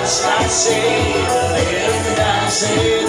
what's not seen dancing.